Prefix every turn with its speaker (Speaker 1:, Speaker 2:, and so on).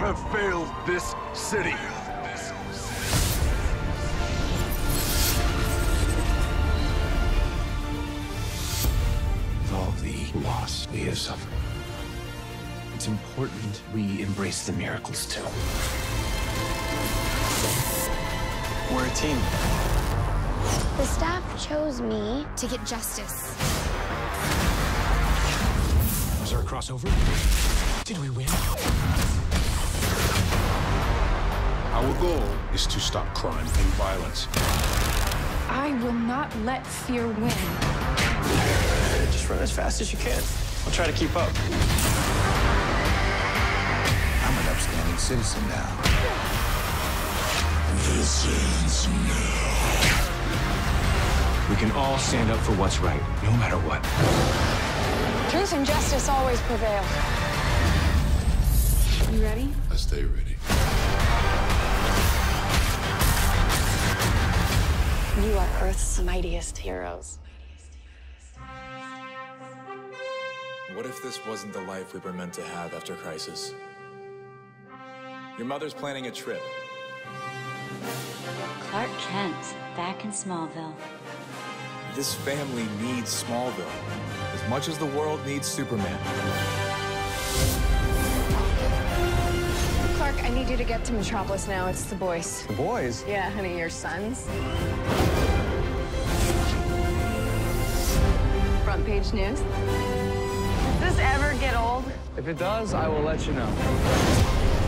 Speaker 1: have failed this city.
Speaker 2: With all the loss we have suffered, it's important we embrace the miracles too. We're a team.
Speaker 3: The staff chose me.
Speaker 4: to get justice.
Speaker 2: Was there a crossover? Did we win?
Speaker 1: Our goal is to stop crime and violence.
Speaker 5: I will not let fear win.
Speaker 2: Just run as fast as you can. I'll try to keep up.
Speaker 6: I'm an upstanding citizen now.
Speaker 2: We can all stand up for what's right, no matter what.
Speaker 5: Truth and justice always prevail. You ready?
Speaker 1: I stay ready.
Speaker 5: Earth's mightiest heroes.
Speaker 7: What if this wasn't the life we were meant to have after crisis? Your mother's planning a trip.
Speaker 8: Clark Kent, back in Smallville.
Speaker 7: This family needs Smallville as much as the world needs Superman.
Speaker 5: Clark, I need you to get to Metropolis now. It's the boys.
Speaker 6: The boys?
Speaker 5: Yeah, honey, your sons. Front page news. Does this ever get old?
Speaker 6: If it does, I will let you know.